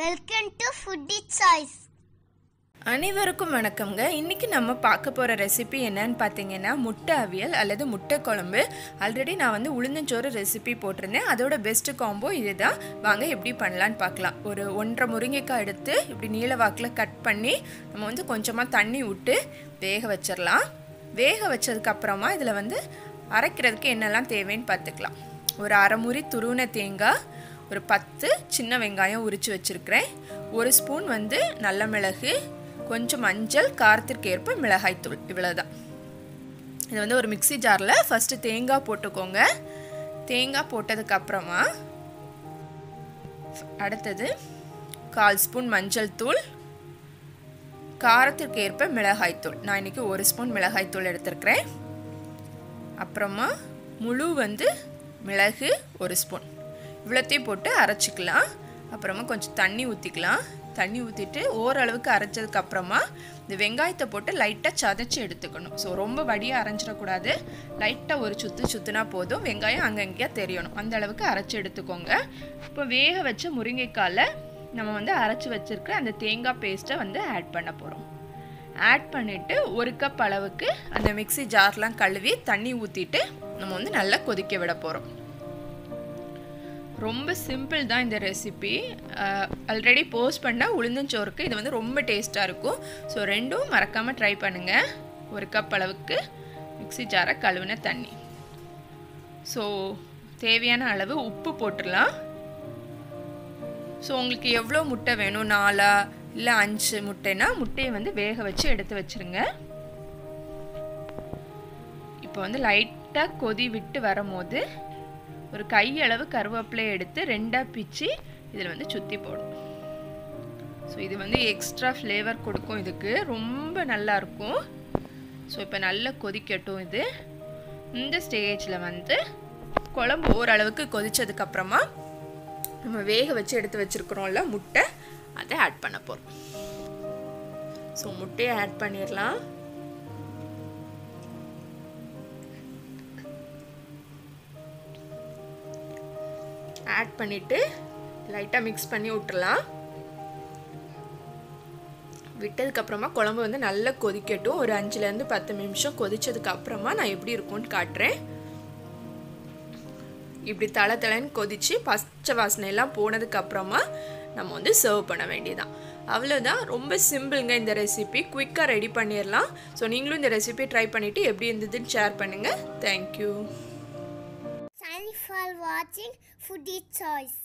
Welcome to foodie choice அனைவருக்கும் வணக்கம்ங்க. இன்னைக்கு நம்ம பார்க்க போகிற ரெசிபி என்னன்னு பார்த்தீங்கன்னா முட்டை அவியல் அல்லது முட்டை குழம்பு. ஆல்ரெடி நான் வந்து உளுந்தஞ்சோறு ரெசிபி போட்டிருந்தேன். அதோட பெஸ்ட்டு காம்போ இது தான் வாங்க எப்படி பண்ணலான்னு பார்க்கலாம். ஒரு ஒன்றரை முருங்கைக்காய் எடுத்து இப்படி நீல வாக்கில் கட் பண்ணி நம்ம வந்து கொஞ்சமாக தண்ணி விட்டு வேக வச்சிடலாம் வேக வச்சதுக்கப்புறமா இதில் வந்து அரைக்கிறதுக்கு என்னெல்லாம் தேவைன்னு பார்த்துக்கலாம். ஒரு அரை முறி துருவின தேங்காய் ஒரு பத்து சின்ன வெங்காயம் உரித்து வச்சுருக்கிறேன். ஒரு ஸ்பூன் வந்து நல்ல மிளகு கொஞ்சம் மஞ்சள் காரத்திற்கு ஏற்ப மிளகாய்த்தூள் இவ்வளோதான் இது வந்து ஒரு மிக்சி ஜாரில் ஃபஸ்ட்டு தேங்காய் போட்டுக்கோங்க. தேங்காய் போட்டதுக்கப்புறமா அடுத்தது கால் ஸ்பூன் மஞ்சள் தூள் காரத்திற்கு ஏற்ப மிளகாய்த்தூள் நான் இன்றைக்கி ஒரு ஸ்பூன் மிளகாய்த்தூள் எடுத்திருக்கிறேன். அப்புறமா முழு வந்து மிளகு ஒரு ஸ்பூன். இவ்வளோத்தையும் போட்டு அரைச்சிக்கலாம். அப்புறமா கொஞ்சம் தண்ணி ஊற்றிக்கலாம் தண்ணி ஊற்றிட்டு ஓரளவுக்கு அரைச்சதுக்கப்புறமா இந்த வெங்காயத்தை போட்டு லைட்டாக சதைச்சி எடுத்துக்கணும். ஸோ ரொம்ப வடியாக அரைஞ்சிடக்கூடாது. லைட்டாக ஒரு சுற்று சுற்றுனா போதும். வெங்காயம் அங்கங்கேயா தெரியணும். அந்த அளவுக்கு அரைச்சி எடுத்துக்கோங்க. இப்போ வேக வச்ச முருங்கைக்காயில் நம்ம வந்து அரைச்சி வச்சிருக்க அந்த தேங்காய் பேஸ்ட்டை வந்து ஆட் பண்ண போகிறோம் ஆட் பண்ணிவிட்டு ஒரு கப் அளவுக்கு அந்த மிக்ஸி ஜார்லாம் கழுவி தண்ணி ஊற்றிட்டு நம்ம வந்து நல்லா கொதிக்க விட போகிறோம் ரொம்ப சிம்பிள் தான் இந்த ரெசிபி ஆல்ரெடி போஸ்ட் பண்ணால் உளுந்தஞ்சோறுக்கு இது வந்து ரொம்ப டேஸ்ட்டாக இருக்கும். ஸோ ரெண்டும் மறக்காமல் ட்ரை பண்ணுங்கள் ஒரு கப் அளவுக்கு மிக்ஸி ஜாரை கழுவின தண்ணி. ஸோ தேவையான அளவு உப்பு போட்டுடலாம். ஸோ உங்களுக்கு எவ்வளோ முட்டை வேணும்? நாலா? இல்லை அஞ்சு முட்டைனா முட்டையை வந்து வேக வச்சு எடுத்து வச்சுருங்க. இப்போ வந்து லைட்டாக கொதி விட்டு வரும்போது ஒரு கையளவு கருவேப்பிலை எடுத்து ரெண்டாக பிச்சு இதில் வந்து சுற்றி போடணும். ஸோ இது வந்து எக்ஸ்ட்ரா ஃப்ளேவர் கொடுக்கும் இதுக்கு. ரொம்ப நல்லாயிருக்கும் ஸோ இப்போ நல்லா கொதிக்கட்டும் இது. இந்த ஸ்டேஜில் வந்து குழம்பு ஓரளவுக்கு கொதித்ததுக்கப்புறமா நம்ம வேக வச்சு எடுத்து வச்சுருக்குறோம்ல முட்டை அதை ஆட் பண்ண போகிறோம் ஸோ முட்டையை ஆட் பண்ணிடலாம். ஆட் பண்ணிவிட்டு லைட்டாக மிக்ஸ் பண்ணி விட்டுலாம் விட்டதுக்கப்புறமா குழம்பு வந்து நல்லா கொதிக்கட்டும். ஒரு அஞ்சுலேருந்து பத்து நிமிஷம் கொதித்ததுக்கப்புறமா நான் எப்படி இருக்கும்னு காட்டுறேன். இப்படி தலை தலைன்னு கொதித்து பச்சை வாசனையெல்லாம் போனதுக்கப்புறமா நம்ம வந்து சர்வ் பண்ண வேண்டியதான் அவ்வளோதான் ரொம்ப சிம்பிளுங்க இந்த ரெசிபி குயிக்காக ரெடி பண்ணிடலாம். ஸோ நீங்களும் இந்த ரெசிபி ட்ரை பண்ணிவிட்டு எப்படி இருந்ததுன்னு ஷேர் பண்ணுங்கள் தேங்க்யூ தேங்க்ஸ் ஃபார் வாட்சிங் ஃபுட்டி சாய்ஸ்